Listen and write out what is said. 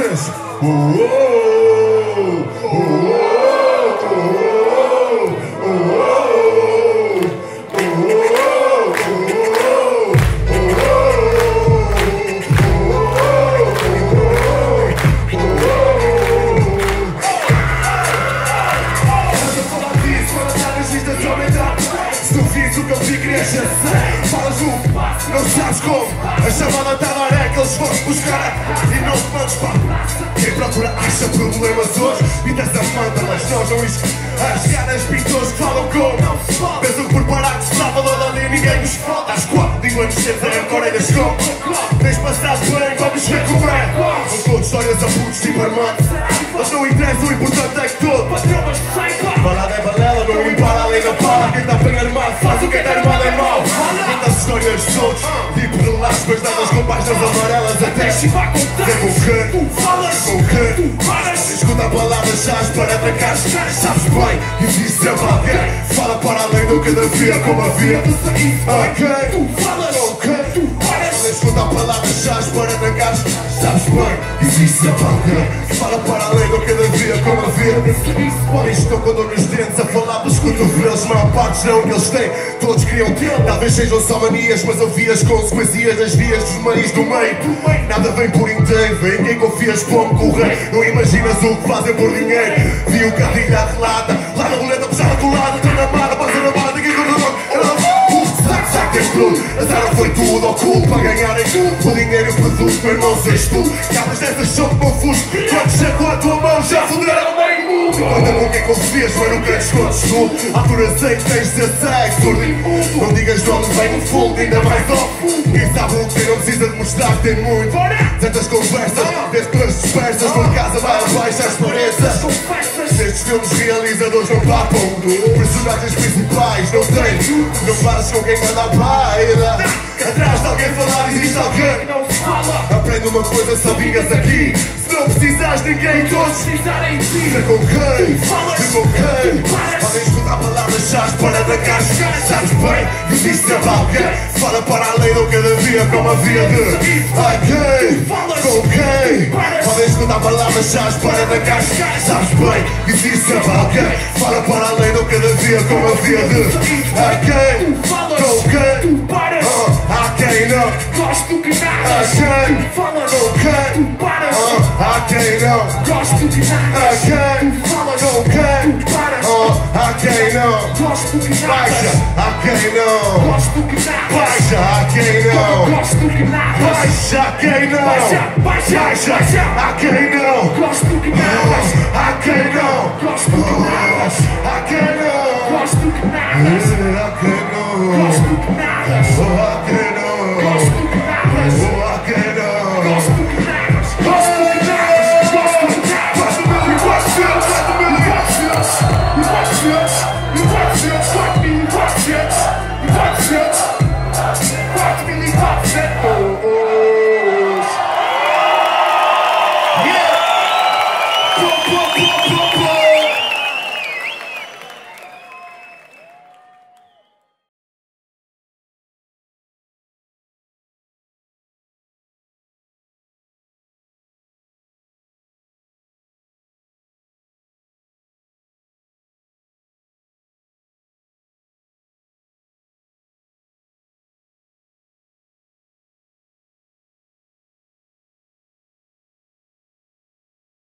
this. Whoa! Whoa. Se tu fiz o que eu vi, ser Falas um, não sabes como. A chamada está na areia que eles vão buscar. E não te mandes para Quem procura acha problemas hoje. Pinta essa manta, mas nós não isso As caras pintores que falam como Pensam que por parar de Salvador ali ninguém nos falta Às quatro, língua cedem, com orelhas como Tens passado bem, vamos recuperar São todos histórias a putos tipo armado Mas não interessa, o importante é que todo bem armado faz o que está armado é mau Conta as histórias dos outros Tipo de lascas dadas com páginas amarelas Até se vai contar Vem com o? Tu falas Com o? Tu paras Escuta palavras-chave para atacar. Sabes bem, existe sempre alguém. Fala para além do que devia como havia. Ok. Tu falas. Ok. Tu paras Escuta palavras-chave para atacar Sabes bem, existe alguém Fala para além do que devia como havia Homens estão com dor nos dentes a falar pelos cotovelos Maior parte não que eles têm, todos queriam ter Talvez sejam só manias, mas eu vi as consequências das vias dos meios do meio. Nada vem por inteiro, vem quem confias como correr. Não imaginas o que fazem por dinheiro. Vi o carrilho à relata, dinheiro produz, mas não sei tu. Cabras dessas são confusos, quando chegou a tua mão já fuderam bem mundo. Conta com quem confias, mas nunca escondes tudo. Altura sei que tens de ser sexo, surdo imundo Não digas nomes bem no fundo, ainda mais ao fundo. Quem sabe o que não precisa de mostrar que tem muito Tantas conversas, desde que as dispersas Vão casa papam Personagens principais não têm Não falas com quem anda à baila. Atrás de alguém falar existe alguém Não fala, Aprende uma coisa, só digas aqui. Se não precisares de ninguém, todos precisarem de ti. Com quem, diga com quem? Podem escutar palavras-chave para atacar Sabes bem, existe sempre alguém Fala para além do que devia, como havia de. A quem, com quem Podem escutar palavras-chave para atacar Sabes bem, existe sempre alguém Fala para além do que devia, como havia de. A quem, com quem Ah, A quem não. Gosto que A nada. quem, Falas, com quem paras, Ah, A quem não. Gosto que nada. A quem, A quem não gosto que Baixa, nada. a quem não Gosto que nada. Baixa, a quem não Gosto que nada. Baixa, a quem não Baixa, baixa, Baixa, baixa. a quem não Gosto que nada. A quem não Gosto que nada. A quem não You